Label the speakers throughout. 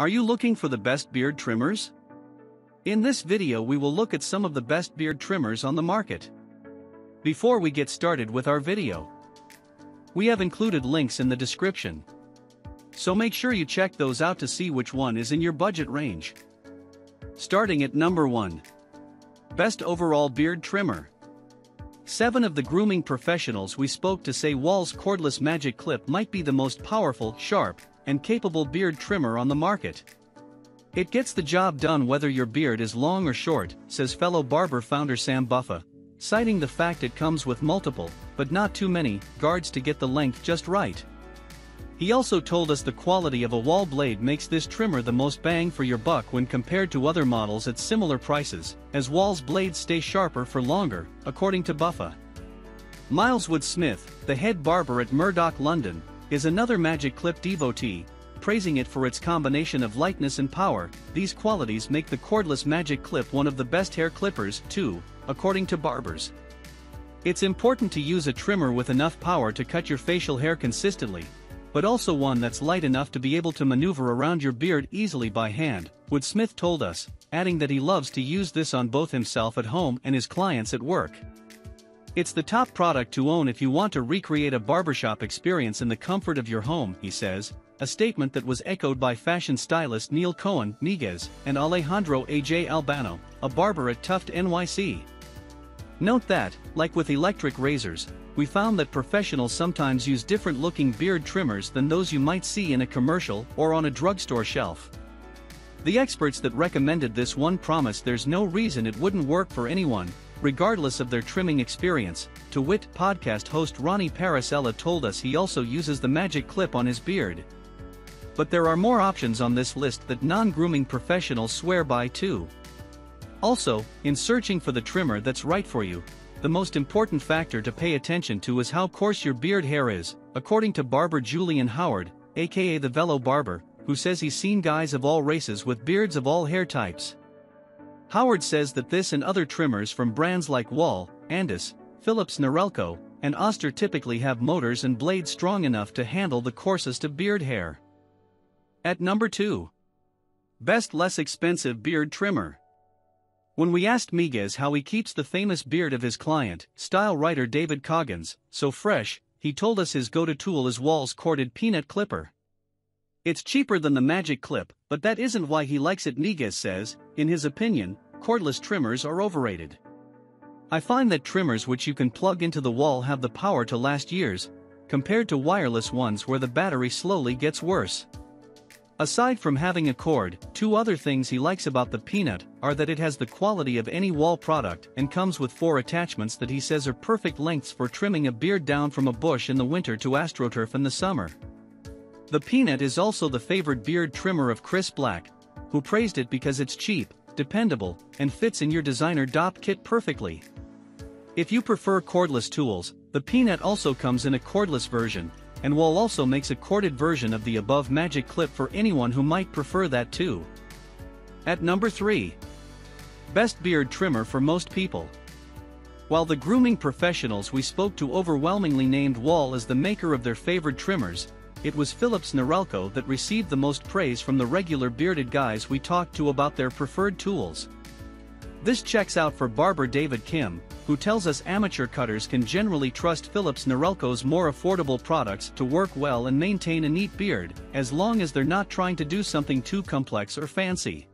Speaker 1: Are you looking for the best beard trimmers? In this video we will look at some of the best beard trimmers on the market. Before we get started with our video, we have included links in the description. So make sure you check those out to see which one is in your budget range. Starting at number 1. Best Overall Beard Trimmer. Seven of the grooming professionals we spoke to say Wahl's cordless magic clip might be the most powerful, sharp, and capable beard trimmer on the market. It gets the job done whether your beard is long or short, says fellow barber founder Sam Buffa, citing the fact it comes with multiple, but not too many, guards to get the length just right. He also told us the quality of a Wahl blade makes this trimmer the most bang for your buck when compared to other models at similar prices, as Wahl's blades stay sharper for longer, according to Buffa. Miles Wood Smith, the head barber at Murdoch London, is another Magic Clip devotee, praising it for its combination of lightness and power. These qualities make the cordless Magic Clip one of the best hair clippers, too, according to barbers. It's important to use a trimmer with enough power to cut your facial hair consistently, but also one that's light enough to be able to maneuver around your beard easily by hand, Wood Smith told us, adding that he loves to use this on both himself at home and his clients at work. It's the top product to own if you want to recreate a barbershop experience in the comfort of your home, he says, a statement that was echoed by fashion stylist Neil Cohen Miguez and Alejandro A.J. Albano, a barber at Tuft NYC. Note that, like with electric razors, we found that professionals sometimes use different looking beard trimmers than those you might see in a commercial or on a drugstore shelf. The experts that recommended this one promised there's no reason it wouldn't work for anyone, regardless of their trimming experience. To wit, podcast host Ronnie Parasella told us he also uses the magic clip on his beard. But there are more options on this list that non-grooming professionals swear by too. Also, in searching for the trimmer that's right for you, the most important factor to pay attention to is how coarse your beard hair is, according to barber Julian Howard, aka the Velo Barber, who says he's seen guys of all races with beards of all hair types. Howard says that this and other trimmers from brands like Wahl, Andis, Philips Norelco, and Oster typically have motors and blades strong enough to handle the coarsest of beard hair. At number 2. Best less expensive beard trimmer. When we asked Miguez how he keeps the famous beard of his client, style writer David Coggins, so fresh, he told us his go-to tool is Wahl's corded peanut clipper. It's cheaper than the magic clip, but that isn't why he likes it Miguez says, in his opinion, cordless trimmers are overrated. I find that trimmers which you can plug into the wall have the power to last years, compared to wireless ones where the battery slowly gets worse. Aside from having a cord, two other things he likes about the Peanut are that it has the quality of any Wahl product and comes with four attachments that he says are perfect lengths for trimming a beard down from a bush in the winter to AstroTurf in the summer. The Peanut is also the favored beard trimmer of Chris Black, who praised it because it's cheap, dependable, and fits in your designer Dopp kit perfectly. If you prefer cordless tools, the Peanut also comes in a cordless version, and Wahl also makes a corded version of the above magic clip for anyone who might prefer that too. At number 3. Best beard trimmer for most people. While the grooming professionals we spoke to overwhelmingly named Wahl as the maker of their favorite trimmers, it was Philips Norelco that received the most praise from the regular bearded guys we talked to about their preferred tools. This checks out for barber David Kim, who tells us amateur cutters can generally trust Philips Norelco's more affordable products to work well and maintain a neat beard, as long as they're not trying to do something too complex or fancy.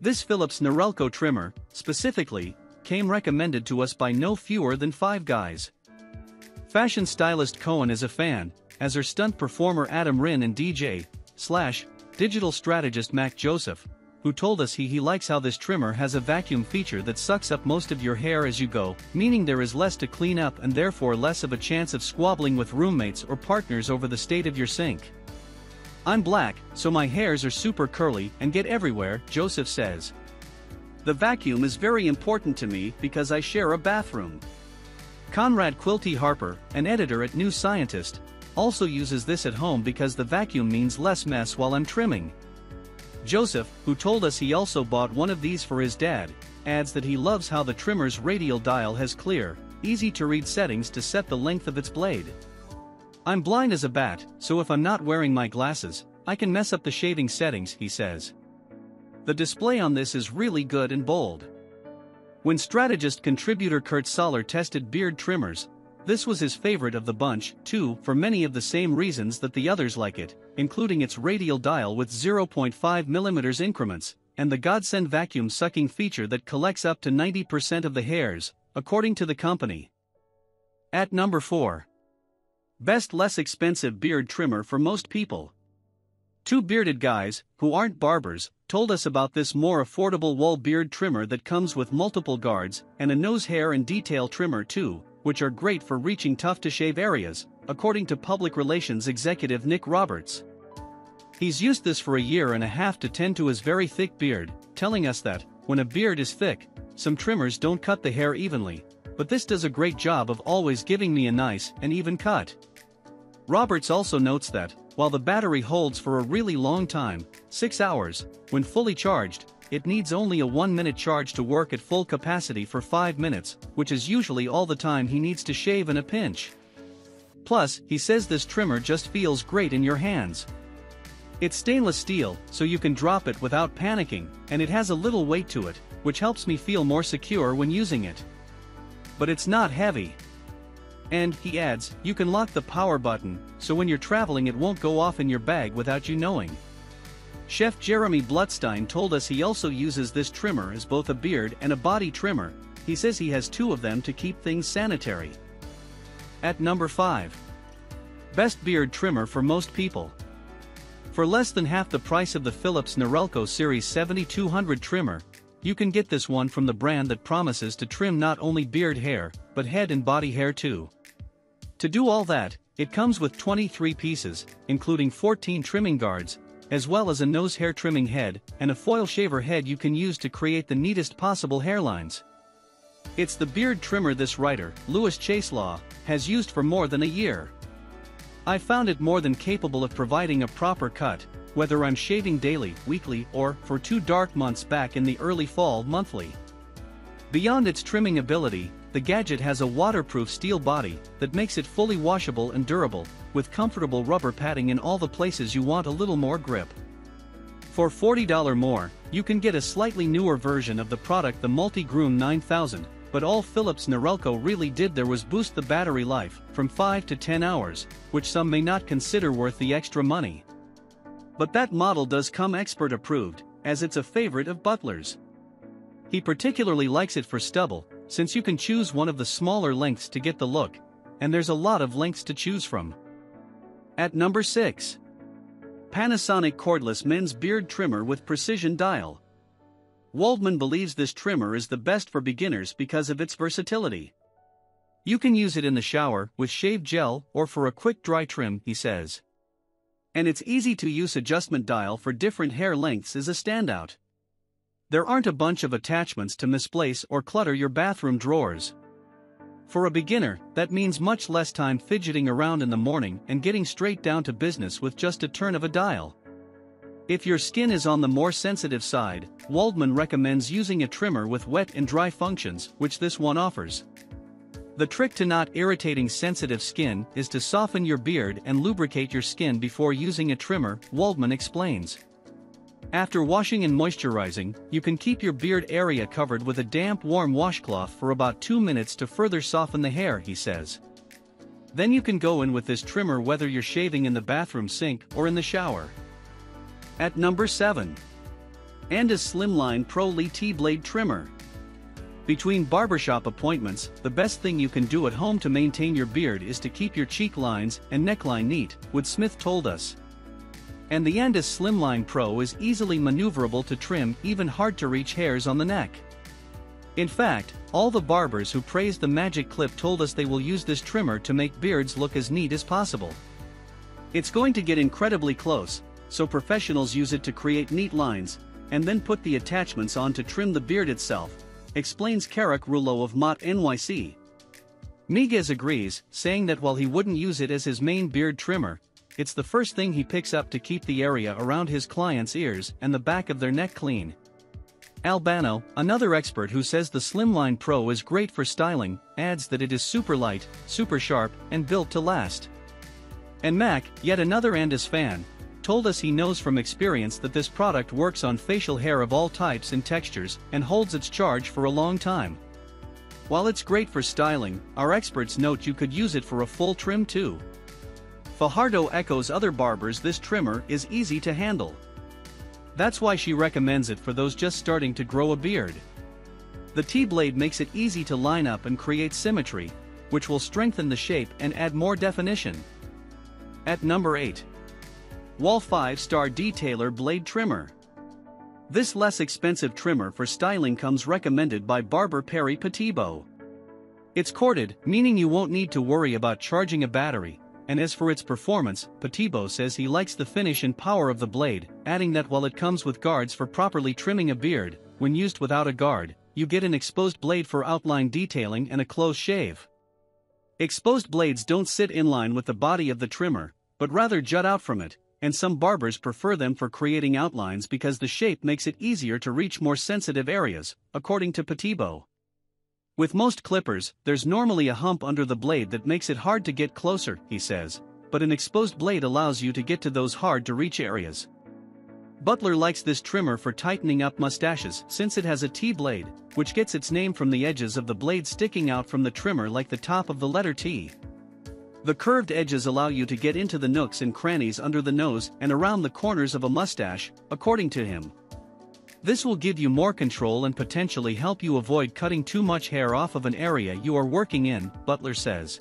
Speaker 1: This Philips Norelco trimmer, specifically, came recommended to us by no fewer than five guys. Fashion stylist Cohen is a fan, as are stunt performer Adam Rin and DJ, slash, digital strategist Mac Joseph, who told us he, he likes how this trimmer has a vacuum feature that sucks up most of your hair as you go, meaning there is less to clean up and therefore less of a chance of squabbling with roommates or partners over the state of your sink. I'm black, so my hairs are super curly and get everywhere, Joseph says. The vacuum is very important to me because I share a bathroom. Conrad Quilty Harper, an editor at New Scientist, also uses this at home because the vacuum means less mess while I'm trimming. Joseph, who told us he also bought one of these for his dad, adds that he loves how the trimmer's radial dial has clear, easy to read settings to set the length of its blade. I'm blind as a bat, so if I'm not wearing my glasses, I can mess up the shaving settings, he says. The display on this is really good and bold. When strategist contributor Kurt Soller tested beard trimmers, this was his favorite of the bunch, too, for many of the same reasons that the others like it, including its radial dial with 0.5mm increments, and the godsend vacuum sucking feature that collects up to 90% of the hairs, according to the company. At number 4. Best less expensive beard trimmer for most people. Two bearded guys, who aren't barbers, told us about this more affordable Wahl beard trimmer that comes with multiple guards and a nose hair and detail trimmer too, which are great for reaching tough to shave areas, according to public relations executive Nick Roberts. He's used this for a year and a half to tend to his very thick beard, telling us that, when a beard is thick, some trimmers don't cut the hair evenly, but this does a great job of always giving me a nice and even cut. Roberts also notes that, while the battery holds for a really long time, 6 hours, when fully charged, it needs only a 1 minute charge to work at full capacity for 5 minutes, which is usually all the time he needs to shave in a pinch. Plus, he says this trimmer just feels great in your hands. It's stainless steel, so you can drop it without panicking, and it has a little weight to it, which helps me feel more secure when using it. But it's not heavy. And, he adds, you can lock the power button, so when you're traveling it won't go off in your bag without you knowing. Chef Jeremy Blutstein told us he also uses this trimmer as both a beard and a body trimmer, he says he has two of them to keep things sanitary. At number 5. Best beard trimmer for most people. For less than half the price of the Philips Norelco Series 7200 trimmer, you can get this one from the brand that promises to trim not only beard hair, but head and body hair too. To do all that, it comes with 23 pieces, including 14 trimming guards, as well as a nose hair trimming head and a foil shaver head you can use to create the neatest possible hairlines. It's the beard trimmer this writer, Louis Cheslaw, has used for more than a year. I found it more than capable of providing a proper cut, whether I'm shaving daily, weekly, or, for two dark months back in the early fall, monthly. Beyond its trimming ability, the gadget has a waterproof steel body that makes it fully washable and durable, with comfortable rubber padding in all the places you want a little more grip. For $40 more, you can get a slightly newer version of the product the Multi-Groom 9000, but all Philips Norelco really did there was boost the battery life from 5 to 10 hours, which some may not consider worth the extra money. But that model does come expert approved, as it's a favorite of Butler's. He particularly likes it for stubble, since you can choose one of the smaller lengths to get the look, and there's a lot of lengths to choose from. At number 6. Panasonic Cordless Men's Beard Trimmer with Precision Dial. Waldman believes this trimmer is the best for beginners because of its versatility. You can use it in the shower, with shave gel, or for a quick dry trim, he says. And its easy to use adjustment dial for different hair lengths is a standout. There aren't a bunch of attachments to misplace or clutter your bathroom drawers. For a beginner, that means much less time fidgeting around in the morning and getting straight down to business with just a turn of a dial. If your skin is on the more sensitive side, Waldman recommends using a trimmer with wet and dry functions, which this one offers. The trick to not irritating sensitive skin is to soften your beard and lubricate your skin before using a trimmer, Waldman explains. After washing and moisturizing, you can keep your beard area covered with a damp warm washcloth for about 2 minutes to further soften the hair, he says. Then you can go in with this trimmer whether you're shaving in the bathroom sink or in the shower. At number 7. Andis Slimline Pro Li T-Blade Trimmer. Between barbershop appointments, the best thing you can do at home to maintain your beard is to keep your cheek lines and neckline neat, Wood Smith told us. And the Andis Slimline Pro is easily maneuverable to trim even hard-to-reach hairs on the neck. In fact, all the barbers who praised the Magic Clip told us they will use this trimmer to make beards look as neat as possible. It's going to get incredibly close, so professionals use it to create neat lines, and then put the attachments on to trim the beard itself, explains Carrick Rouleau of Mott NYC. Miguez agrees, saying that while he wouldn't use it as his main beard trimmer, it's the first thing he picks up to keep the area around his clients' ears and the back of their neck clean. Albano, another expert who says the Slimline Pro is great for styling, adds that it is super light, super sharp, and built to last. And Mac, yet another Andis fan, told us he knows from experience that this product works on facial hair of all types and textures and holds its charge for a long time. While it's great for styling, our experts note you could use it for a full trim too. Fajardo echoes other barbers this trimmer is easy to handle. That's why she recommends it for those just starting to grow a beard. The T-blade makes it easy to line up and create symmetry, which will strengthen the shape and add more definition. At number 8. Wahl 5-Star Detailer Blade Trimmer. This less expensive trimmer for styling comes recommended by barber Perry Petibo. It's corded, meaning you won't need to worry about charging a battery, and as for its performance, Petibo says he likes the finish and power of the blade, adding that while it comes with guards for properly trimming a beard, when used without a guard, you get an exposed blade for outline detailing and a close shave. Exposed blades don't sit in line with the body of the trimmer, but rather jut out from it, and some barbers prefer them for creating outlines because the shape makes it easier to reach more sensitive areas, according to Petibo. With most clippers, there's normally a hump under the blade that makes it hard to get closer, he says, but an exposed blade allows you to get to those hard to reach areas. Butler likes this trimmer for tightening up mustaches since it has a T-blade, which gets its name from the edges of the blade sticking out from the trimmer like the top of the letter T. The curved edges allow you to get into the nooks and crannies under the nose and around the corners of a mustache, according to him. This will give you more control and potentially help you avoid cutting too much hair off of an area you are working in, Butler says.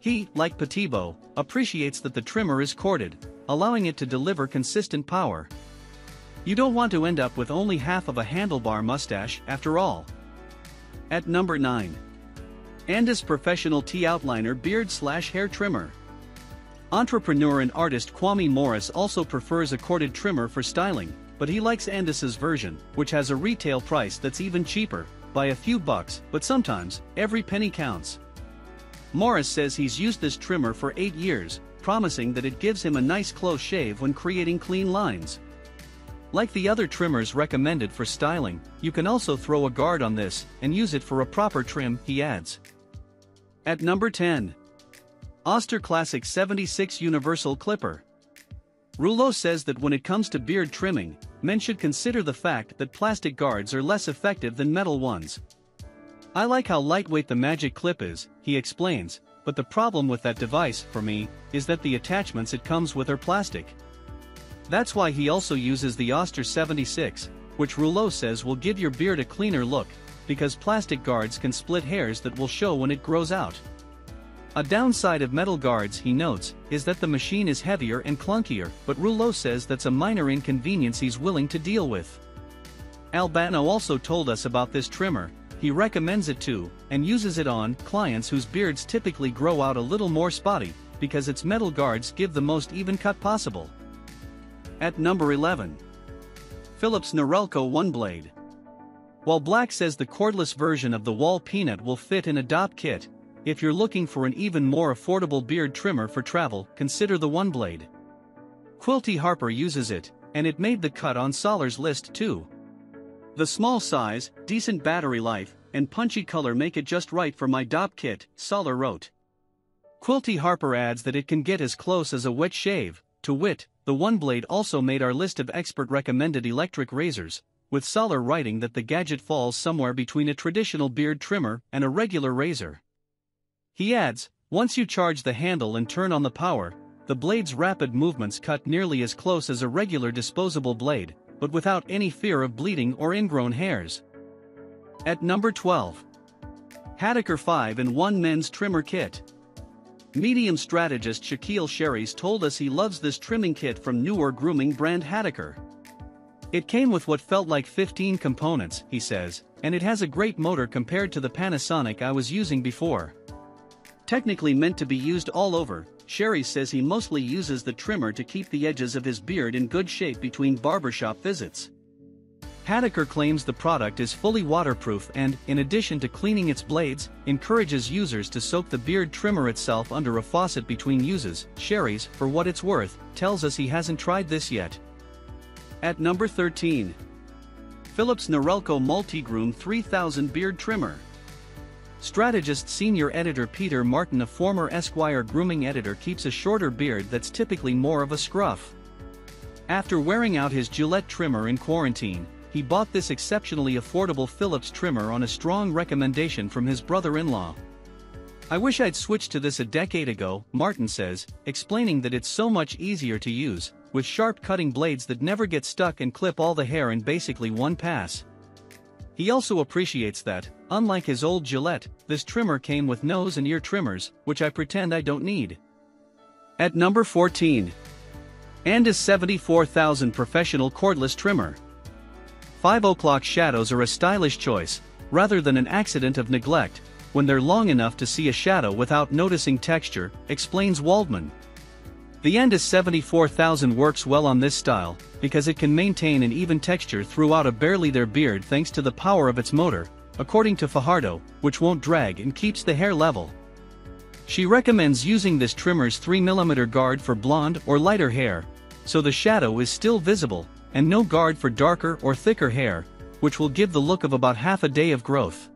Speaker 1: He, like Petibo, appreciates that the trimmer is corded, allowing it to deliver consistent power. You don't want to end up with only half of a handlebar mustache after all. At number 9. Andis Professional T-Outliner Beard Slash Hair Trimmer. Entrepreneur and artist Kwame Morris also prefers a corded trimmer for styling, but he likes Andis's version, which has a retail price that's even cheaper, by a few bucks, but sometimes, every penny counts. Morris says he's used this trimmer for 8 years, promising that it gives him a nice close shave when creating clean lines. Like the other trimmers recommended for styling, you can also throw a guard on this and use it for a proper trim, he adds. At number 10. Oster Classic 76 Universal Clipper. Rouleau says that when it comes to beard trimming, men should consider the fact that plastic guards are less effective than metal ones. I like how lightweight the magic clip is, he explains, but the problem with that device, for me, is that the attachments it comes with are plastic. That's why he also uses the Oster 76, which Rouleau says will give your beard a cleaner look, because plastic guards can split hairs that will show when it grows out. A downside of metal guards, he notes, is that the machine is heavier and clunkier, but Rouleau says that's a minor inconvenience he's willing to deal with. Albano also told us about this trimmer, he recommends it to, and uses it on, clients whose beards typically grow out a little more spotty, because its metal guards give the most even cut possible. At number 11. Philips Norelco One Blade. While Black says the cordless version of the Wahl Peanut will fit in a Dopp kit, if you're looking for an even more affordable beard trimmer for travel, consider the One Blade. Quilty Harper uses it, and it made the cut on Soller's list too. The small size, decent battery life, and punchy color make it just right for my Dopp kit, Soller wrote. Quilty Harper adds that it can get as close as a wet shave, to wit, the One Blade also made our list of expert recommended electric razors, with Solar writing that the gadget falls somewhere between a traditional beard trimmer and a regular razor. He adds, once you charge the handle and turn on the power, the blade's rapid movements cut nearly as close as a regular disposable blade, but without any fear of bleeding or ingrown hairs. At number 12. Hatteker 5 in 1 Men's Trimmer Kit. Medium strategist Shaquille Sherry's told us he loves this trimming kit from newer grooming brand Hatteker. It came with what felt like 15 components, he says, and it has a great motor compared to the Panasonic I was using before. Technically meant to be used all over, Sherry says he mostly uses the trimmer to keep the edges of his beard in good shape between barbershop visits. Hatteker claims the product is fully waterproof and, in addition to cleaning its blades, encourages users to soak the beard trimmer itself under a faucet between uses. Sherry's, for what it's worth, tells us he hasn't tried this yet. At number 13. Philips Norelco Multigroom 3000 Beard Trimmer. Strategist senior editor Peter Martin a former Esquire grooming editor keeps a shorter beard that's typically more of a scruff. After wearing out his Gillette trimmer in quarantine, he bought this exceptionally affordable Philips trimmer on a strong recommendation from his brother-in-law. I wish I'd switched to this a decade ago, Martin says, explaining that it's so much easier to use, with sharp cutting blades that never get stuck and clip all the hair in basically one pass. He also appreciates that, unlike his old Gillette, this trimmer came with nose and ear trimmers, which I pretend I don't need. At number 14. Andis 74000 Professional Cordless Trimmer. 5 o'clock shadows are a stylish choice, rather than an accident of neglect, when they're long enough to see a shadow without noticing texture, explains Waldman. The Andis 74000 works well on this style, because it can maintain an even texture throughout a barely there beard thanks to the power of its motor, according to Fajardo, which won't drag and keeps the hair level. She recommends using this trimmer's 3mm guard for blonde or lighter hair, so the shadow is still visible, and no guard for darker or thicker hair, which will give the look of about half a day of growth.